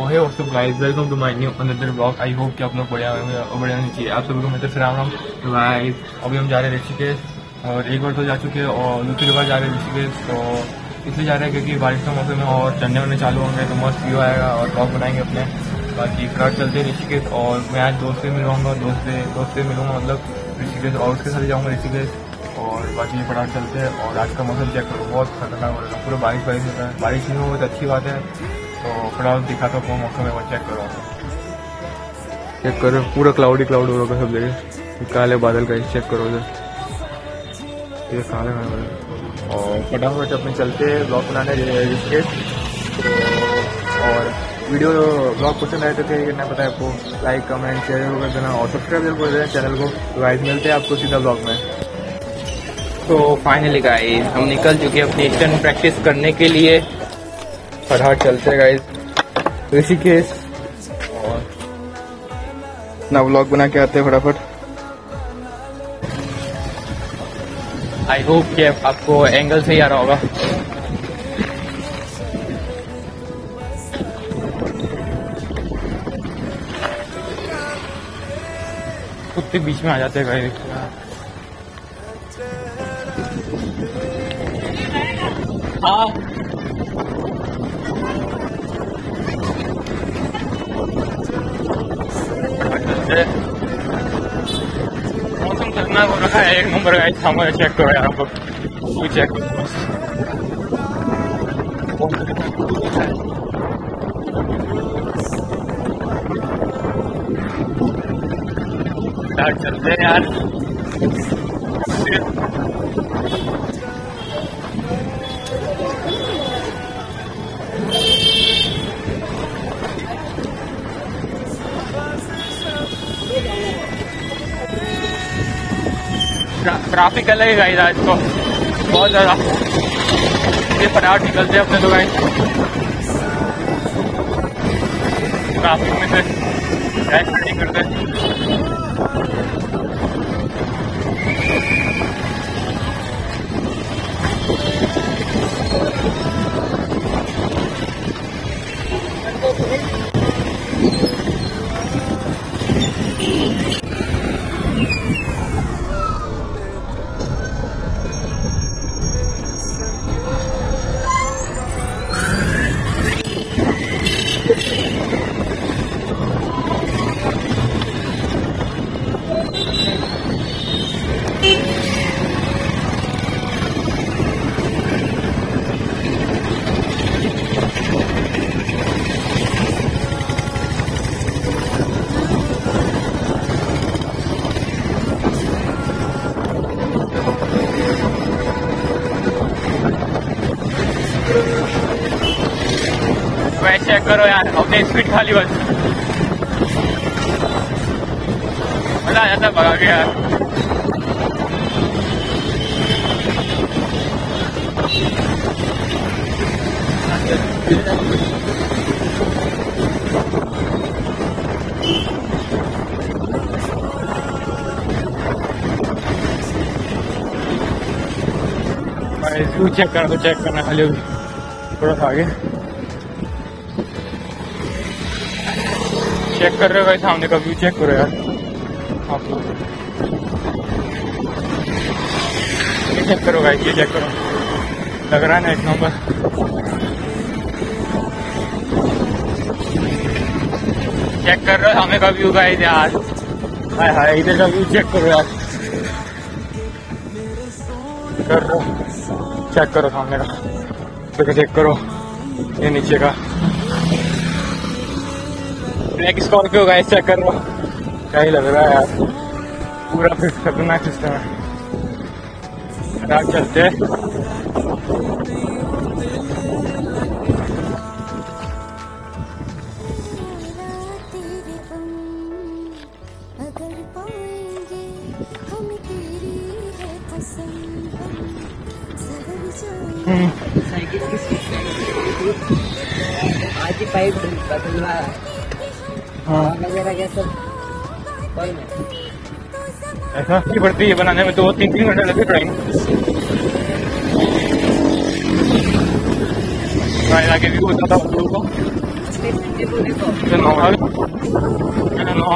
ओहे what's up guys welcome to my new another blog I hope कि आप लोग बढ़िया होंगे और बढ़िया होनी चाहिए। आप सभी को मेरे से राम राम। तो गाइस अभी हम जा रहे हैं ऋषिकेश और एक बार तो जा चुके हैं और दूसरी बार जा रहे हैं ऋषिकेश। तो इसलिए जा रहे हैं क्योंकि बारिश का मौसम है और चढ़ने वरने चालू होंगे तो मस्त व्यू आएगा और ब्लॉग बनाएँगे अपने। बाकी फिर चलते हैं ऋषिकेश और मैं आज दोस्त से मिलवाऊँगा दोस्त से दोस्त से मिलूँगा मतलब ऋषिकेश और उसके साथ जाऊँगा ऋषिकेश। और बाकी फटाफट चलते हैं और आज का मौसम चेक करो, बहुत खतरनाक हो रहा है, पूरा बारिश बारिश होता है। बारिश नहीं हो तो अच्छी बात है। तो फटाफट दिखा तो मौसम है वो चेक करो। चेक करो पूरा क्लाउडी क्लाउड हो रहा सब जगह। काले बादल का चेक करो उधर। ये काले बादल। और फटाफट अपने चलते हैं ब्लॉग बनाने ऋषिकेश और वीडियो ब्लॉग पसंद आए तो क्या करना पता है आपको लाइक कमेंट शेयर कर देना और सब्सक्राइब ज़रूर कर देना चैनल को। तो गाइस मिलते हैं आपको सीधा ब्लॉग में। तो फाइनली गाइस हम निकल चुके हैं अपनी स्टन प्रैक्टिस करने के लिए। फटाफट चलते हैं गाइस ऋषिकेश. और ना ब्लॉग बना के आते हैं फटाफट. आई होप कि आपको एंगल सही आ रहा होगा. कुत्ते बीच में आ जाते हैं गाइस हाँ मौसम खतरनाक एक नंबर का हमारा चेक करो यार हमको तू चेक चलते यार ट्रैफ़िक अलग ही आज तो। बहुत ज़्यादा। ये फटाफट निकलते हैं अपने तो गाइस ट्रैफ़िक में से। करते। वैसे करो यार, अपने स्पीड खाली बस। मज़ा आ जाता भगा के यार। चेक करना चेक करना खाली थोड़ा सा आगे। चेक कर रहे हो भाई, सामने का व्यू चेक करो यार। आप ये चेक करो भाई ये चेक करो। लग रहा है ना एक नंबर चेक कर रहे हो, सामने का व्यू गाइस यार। हाय हाय, इधर का व्यू चेक करो यार। कर रहे चेक करो सामने का। चेक करो। ये नीचे का। ब्लैक स्कॉर्पियो का चेक कर लो क्या ही लग रहा है यार। पूरा फिर खतरनाक सिस्टम है। चलते तेरे बम अगर पाएँगे हम तेरी कसम हम सवर जाएँगे साइकिल किसकी? आज ही पाइप बदलवा क्या सब ऐसा की पड़ती है बनाने में दो तीन तीन घंटे लगे पड़ेंगे गाइस आगे व्यू बताता हूँ लोगों को। नौ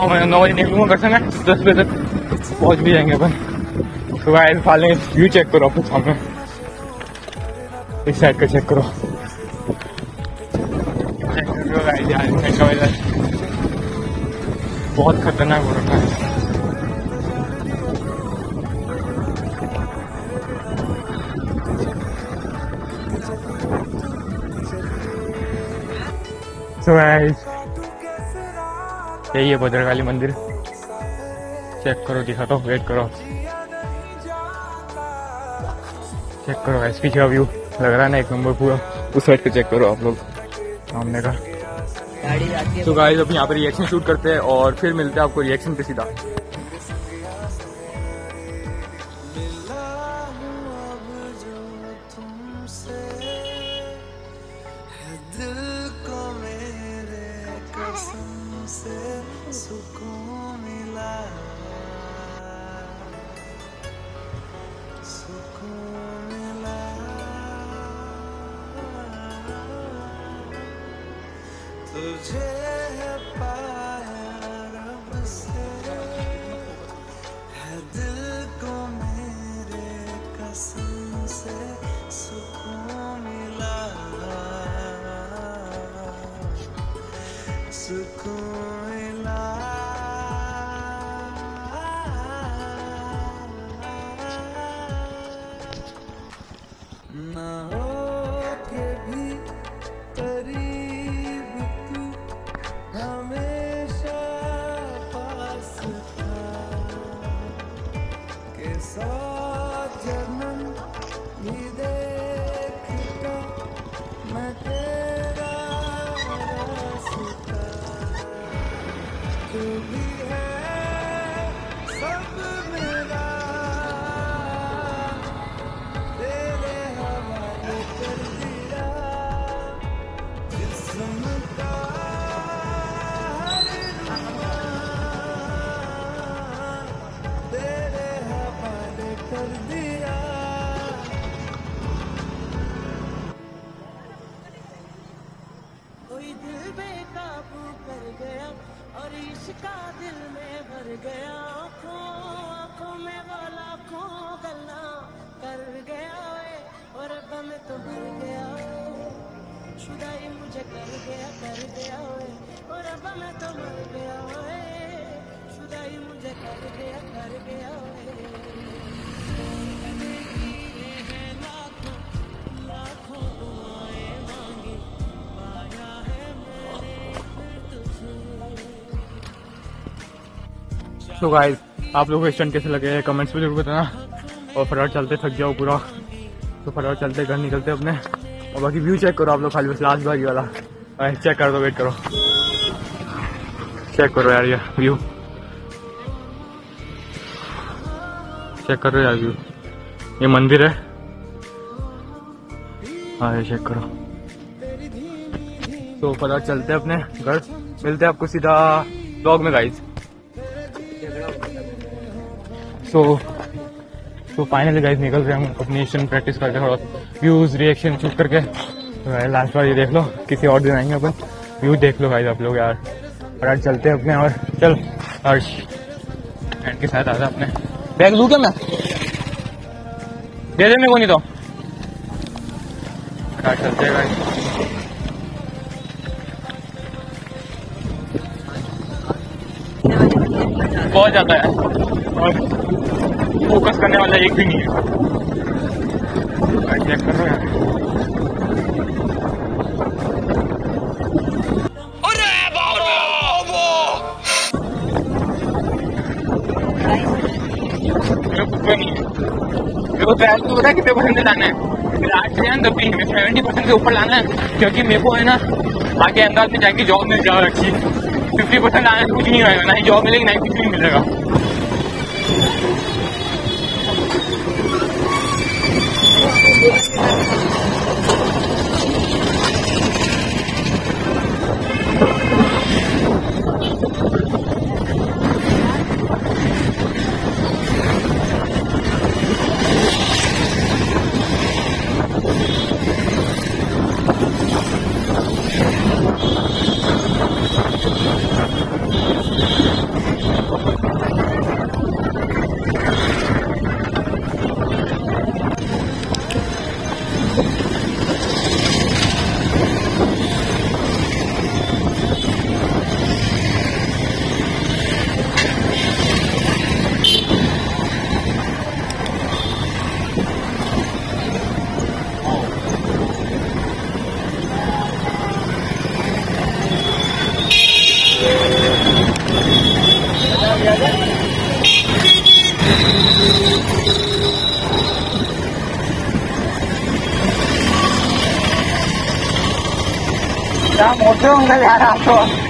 बजे। मैं मैं निकलूँगा घर से मैं दस बजे तक। पहुँच भी जाएँगे अपन। गाइस फाले व्यू चेक करो आपके सामने। इस साइड का चेक करो। बहुत खतरनाक हो रखा है। So guys, यही है भद्रकाली मंदिर। चेक करो दिखाता हूँ वेट करो। चेक करो गाइस पीछे का व्यू लग रहा है ना एक नंबर पूरा। उस साइड पे चेक करो आप लोग। सामने का। तो गाइस अब यहाँ पर रिएक्शन शूट करते हैं और फिर मिलते हैं आपको रिएक्शन के सीधा। तुझे है कोई दिल बेकाबू कर गया। और इश्का दिल में भर गया, आँखों आँखों में वाला खो गला कर गया है। और अब मैं तो मर गया शुदाई मुझे कर गया कर गया है। और अब मैं तो मर गया है शुदाई मुझे कर गया कर गया वे तो गाइस आप लोगों को स्टंट कैसे लगे कमेंट्स में ज़रूर बताना। और फटाफट चलते, थक जाओ पूरा। तो फटाफट चलते, घर निकलते अपने। और बाकी व्यू चेक करो आप लोग खाली बस लास्ट बार वाला। चेक कर दो वेट करो। चेक करो यार ये व्यू चेक करो यार व्यू ये मंदिर है। हाँ ये चेक करो। तो फटाफट चलते अपने घर। मिलते हैं आपको सीधा ब्लॉग में गाइस सो तो फाइनली गाइस निकल रहे हम, अपनी स्टन प्रैक्टिस करके थोड़ा व्यूज़ रिएक्शन शूट करके। तो लास्ट बार ये देख लो, किसी और दिन आएँगे अपन। व्यू देख लो गाइस आप लोग यार। और आज चलते हैं अपने और चल, हर्ष। फ्रेंड के साथ आता अपने। बैग लू क्या मैं? दे दे मेरे को नहीं तो। यार चलते हैं गाइस बहुत ज़्यादा है। और फोकस करने वाला एक भी नहीं है। चेक कर रहे हैं। ट्रायल को पता कितने परसेंट लाना है। में सेवेंटी परसेंट ऊपर लाना है क्योंकि मेरे को है ना आगे अहमदाबाद में जाके जॉब मिल जाएगा अच्छी फिफ्टी परसेंट लाना कुछ नहीं होगा ना ही जॉब मिलेगी ना ही कुछ नहीं मिलेगा। Thank you. क्या मोटे होंगे यार आप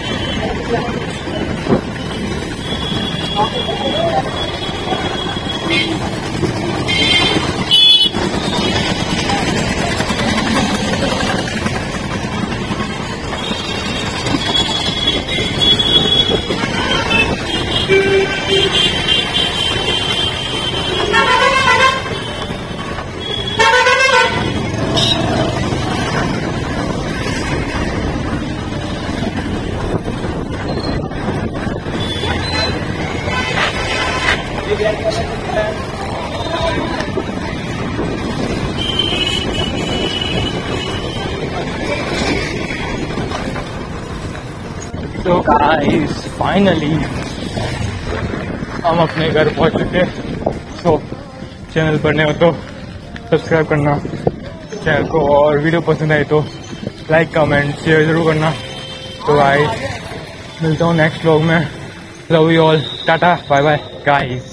गाइस फाइनली हम अपने घर पहुँच चुके सो चैनल पर नए हो तो सब्सक्राइब करना चैनल को और वीडियो पसंद आए तो लाइक कमेंट शेयर ज़रूर करना। तो गाइस मिलता हूँ नेक्स्ट व्लॉग में। Love you all Tata bye bye guys